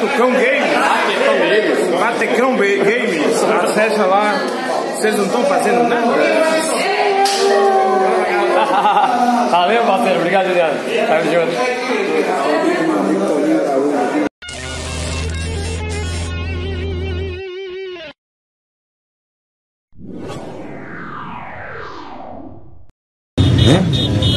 galera, Batucão Games. Batecão Games. Acessa lá. Vocês não estão fazendo nada? Valeu, parceiro. Obrigado, Juliano. Tamo junto. Yeah.